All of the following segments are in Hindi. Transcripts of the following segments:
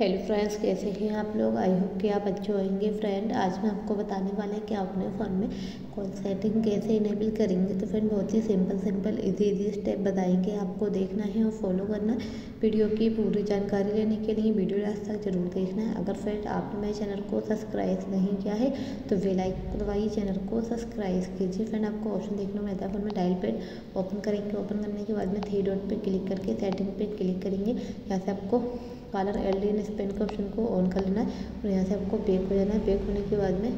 हेलो फ्रेंड्स कैसे हैं आप लोग? आई होप कि आप अच्छे होंगे। फ्रेंड आज मैं आपको बताने वाले हैं कि आप अपने फ़ोन में कॉल सेटिंग कैसे इनेबल करेंगे। तो फ्रेंड बहुत ही simple simple easy easy step बताएँगे आपको देखना है और फॉलो करना। वीडियो की पूरी जानकारी लेने के लिए वीडियो लास्ट तक ज़रूर देखना है। अगर फ्रेंड आपने मेरे चैनल को सब्सक्राइब नहीं किया है तो वे लाइक करवाइए चैनल को सब्सक्राइब कीजिए। फ्रेंड आपको ऑप्शन देखने मिलता है फ़ोन में डायल पेड ओपन करेंगे। ओपन करने के बाद में थ्री डॉट पर क्लिक करके सेटिंग पर क्लिक करेंगे। यहाँ से आपको caller ID and spam के, ऑप्शन को ऑन कर लेना है और यहाँ से आपको बेक हो जाना है। बेक होने के बाद में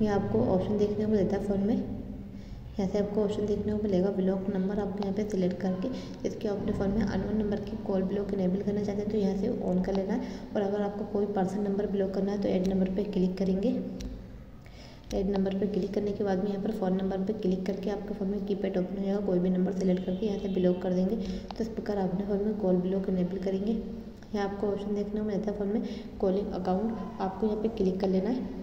यहाँ आपको ऑप्शन देखने को मिलता है फ़ोन में। यहाँ से आपको ऑप्शन देखने को मिलेगा ब्लॉक नंबर। आपको यहाँ पे सिलेक्ट करके जिसके अपने फ़ोन में अनवन नंबर की कॉल ब्लॉक इनेबल करना चाहते हैं तो यहाँ से ऑन कर लेना है। और अगर आपको कोई पर्सन नंबर ब्लॉक करना है तो एड नंबर पर क्लिक करेंगे। एड नंबर पर क्लिक करने के बाद में यहाँ पर फ़ोन नंबर पर क्लिक करके आपके फ़ोन में कीपैड ओपन हो जाएगा। कोई भी नंबर सेलेक्ट करके यहाँ से ब्लॉक कर देंगे। तो इस प्रकार अपने फ़ोन में कॉल ब्लॉक इनेबल करेंगे। यहाँ आपको ऑप्शन देखने को मिलता है फ़ोन में कॉलिंग अकाउंट आपको यहाँ पर क्लिक कर लेना है।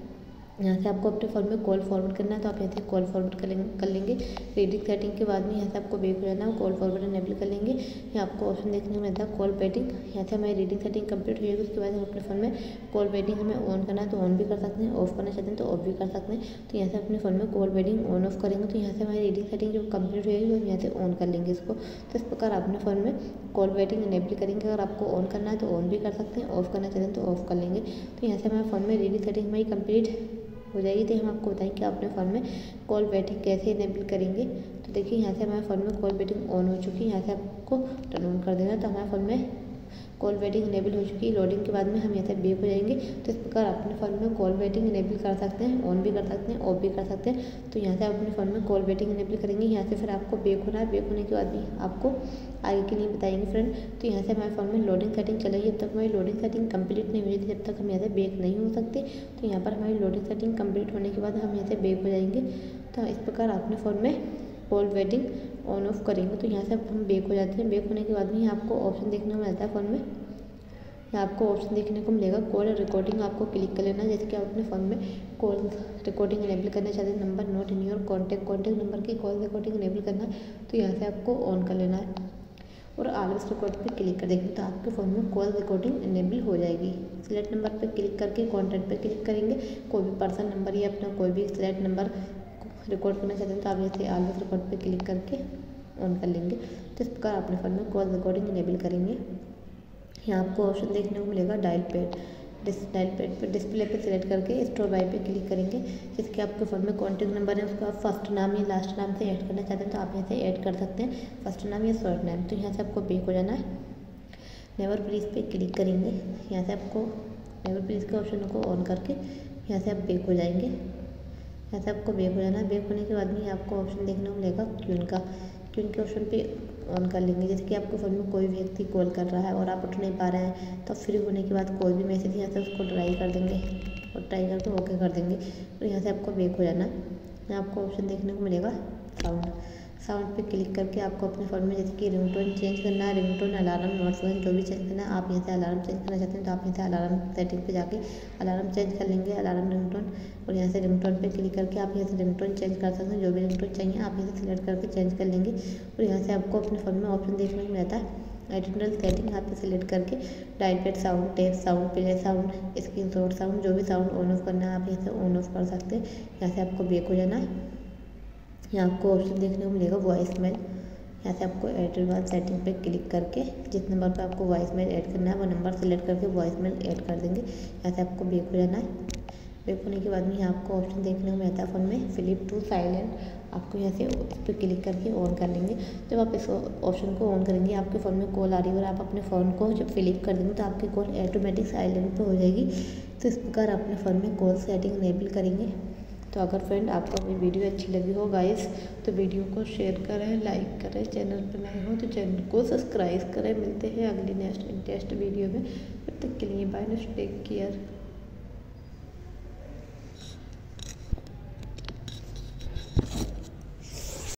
यहाँ से आपको अपने फ़ोन में कॉल फॉरवर्ड करना है तो आप यहाँ से कॉल फॉरवर्ड कर लेंगे। रीडिंग सेटिंग के बाद में यहाँ से आपको बेक हो जाना है कॉल फॉरवर्ड इनेबल कर लेंगे। यहाँ आपको ऑप्शन देखने को मिलता है कॉल पेटिंग यहाँ से हमारी रीडिंग सेटिंग कंप्लीट हो जाएगी, उसके बाद हम अपने फ़ोन में कॉल पेटिंग हमें ऑन करना है तो ऑन भी कर सकते हैं ऑफ़ करना चाहते हैं तो ऑफ़ भी कर सकते हैं। तो यहाँ से अपने फ़ोन में कॉल पेटिंग ऑन ऑफ़ करेंगे तो यहाँ से हमारी रीडिंग सेटिंग जो कंप्लीट हो जाएगी यहाँ से ऑन कर लेंगे इसको। तो इस प्रकार अपने फ़ोन में कॉल वेटिंग इनेबल करेंगे, अगर आपको ऑन करना है तो ऑन भी कर सकते हैं ऑफ़ करना चाहते हैं तो ऑफ़ कर लेंगे। तो यहाँ से हमारे फ़ोन में रीडिंग सेटिंग हमारी कंप्लीट हो जाएगी। तो हम आपको बताएँगे कि आप अपने फ़ोन में कॉल बैटिंग कैसे इनेबल करेंगे। तो देखिए, यहाँ से हमारे फ़ोन में कॉल बैटिंग ऑन हो चुकी है। यहाँ से आपको टर्न ऑन कर देना। तो हमारे फ़ोन में कॉल वेटिंग इनेबल हो चुकी है। लोडिंग के बाद में हम यहाँ से बेक हो जाएँगे। तो इस प्रकार अपने फ़ोन में कॉल वेटिंग इनेबल कर सकते हैं ऑन भी कर सकते हैं ऑफ़ भी कर सकते हैं। तो यहाँ से आप अपने फ़ोन में कॉल वेटिंग इनेबल करेंगे। यहाँ से फिर आपको बेक होना है। बेक होने के बाद भी आपको आगे के लिए बताएँगे फ्रेंड तो यहाँ से हमारे फ़ोन में लोडिंग सेटिंग चलेगी जब तक हमारी लोडिंग सेटिंग कंप्लीट नहीं हुई जब तक हम यहाँ से बेक नहीं हो सकते तो यहाँ पर हमारी लोडिंग सेटिंग कंप्लीट होने के बाद हम यहाँ से बेक हो जाएँगे। तो इस प्रकार अपने फ़ोन में कॉल वेटिंग ऑन ऑफ़ करेंगे तो यहाँ से अब हम बेक हो जाते हैं। बेक होने के बाद में आपको ऑप्शन देखने को मिलता है फ़ोन में। यहाँ आपको ऑप्शन देखने को मिलेगा कॉल रिकॉर्डिंग आपको क्लिक कर लेना। जैसे कि आप अपने फ़ोन में कॉल रिकॉर्डिंग इनेबल करना चाहते हैं number not in your contact contact number की कॉल रिकॉर्डिंग इनेबल करना तो यहाँ से आपको ऑन कर लेना है। और आलवेस रिकॉर्ड पर क्लिक कर देंगे तो आपके फ़ोन में कॉल रिकॉर्डिंग इनेबल हो जाएगी। सिलेक्ट नंबर पर क्लिक करके कॉन्टैक्ट पर क्लिक करेंगे। कोई भी पर्सन नंबर या अपना कोई भी सिलेक्ट नंबर रिकॉर्ड करना चाहते हैं तो आप जैसे आलवेस रिकॉर्ड पे क्लिक करके ऑन कर लेंगे। तो इस प्रकार अपने फ़ोन में कॉल रिकॉर्डिंग इनेबल करेंगे। यहाँ आपको ऑप्शन देखने को मिलेगा डायल पैड डिस डायल पैड पर डिस्प्ले पे सिलेक्ट करके स्टोर बाय पे क्लिक करेंगे। जिसके आपके फ़ोन में कॉन्टैक्ट नंबर है, उसका फ़र्स्ट नाम या लास्ट नाम से ऐड करना चाहते हैं तो आप यहाँ से ऐड कर सकते हैं। फ़र्स्ट नाम या शॉर्ट नाम। तो यहाँ से आपको बेक हो जाना है। नेवर प्लीज़ पे क्लिक करेंगे। यहाँ से आपको नेवर प्लीज़ के ऑप्शन को ऑन करके यहाँ से आप बेक हो जाएँगे। यहाँ से आपको बेक हो। जाना बेक होने के बाद में आपको ऑप्शन देखने को मिलेगा क्यून का क्यून के ऑप्शन पे ऑन कर लेंगे। जैसे कि आपको फ़ोन में कोई व्यक्ति कॉल कर रहा है और आप उठ नहीं पा रहे हैं तो फ्री होने के बाद कोई भी मैसेज यहाँ से उसको ट्राई कर देंगे और ट्राई करके ओके कर देंगे। और यहाँ से आपको बेक हो। जाना आपको ऑप्शन देखने को मिलेगा। साउंड साउंड पे क्लिक करके आपको अपने फ़ोन में जैसे कि रिंगटोन चेंज करना है रिंगटोन अलार्म नोटिफिकेशन जो भी चेंज करना है आप यहाँ से अलार्म चेंज करना चाहते हैं तो आप यहाँ से अलार्म सेटिंग पे जाके अलार्म चेंज कर लेंगे, अलार्म रिंगटोन। और यहाँ से रिंगटोन पे क्लिक करके आप यहाँ से रिंगटोन चेंज कर सकते हैं, जो भी रिंगटोन चाहिए आप यहाँ सिलेक्ट करके चेंज कर लेंगे। और यहाँ से आपको अपने फ़ोन में ऑप्शन देखने को मिलता है एडिटनल सेटिंग यहाँ पे सिलेक्ट करके pad sound, tap sound, play sound, screenshot sound, जो भी साउंड ऑन ऑफ़ करना है आप यहाँ से ऑन ऑफ़ कर सकते हैं। यहाँ से आपको बेक हो जाना है। यहाँ आपको ऑप्शन देखने को मिलेगा वॉइस मेल यहाँ से आपको एयरटेल वन सेटिंग पे क्लिक करके जिस नंबर पे आपको वॉइस मेल ऐड करना है, वो नंबर सेलेक्ट करके वॉइस मेल ऐड कर देंगे। यहाँ से आपको बेक हो जाना है। बेक होने के बाद में यहाँ आपको ऑप्शन देखने को मिलता है फ़ोन में फ्लिप टू साइलेंट आपको यहाँ से इस पर क्लिक करके ऑन कर लेंगे। जब आप इस ऑप्शन को ऑन करेंगे, आपके फ़ोन में कॉल आ रही है और आप अपने फ़ोन को जब फ्लिप कर देंगे तो आपकी कॉल ऑटोमेटिक साइलेंट पर हो जाएगी। तो इस प्रकार अपने फ़ोन में कॉल सेटिंग इनेबल करेंगे। तो अगर फ्रेंड आपको अपनी वीडियो अच्छी लगी हो गाइस तो वीडियो को शेयर करें लाइक करें चैनल पर नए हो तो चैनल को सब्सक्राइब करें। मिलते हैं अगली नेक्स्ट इंटरेस्ट वीडियो में। तब तक के लिए बाय नेक्स्ट टेक केयर